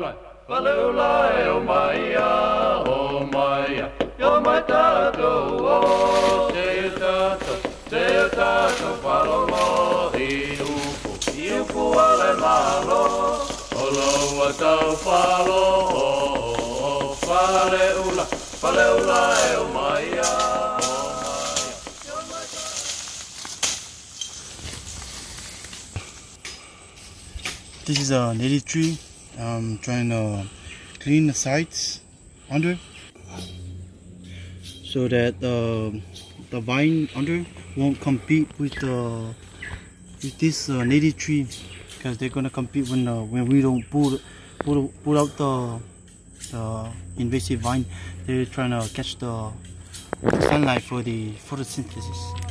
ulai, pale ulai o maia, o maia, yo mai tātou o te tātou, te tātou palongo i upu, i upu ale malo, o loa tau palo, o, o, o, pale ulai, pale ulai o maia, o maia, yo mai This is uh, a native tree. I'm trying to clean the sides under so that uh, the vine under won't compete with the with this uh, native tree because they're gonna compete when uh, when we don't pull pull pull out the the invasive vine. They're trying to catch the sunlight for the photosynthesis.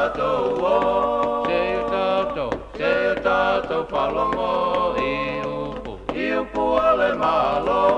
tato o tato tato palongo upu upu ale malo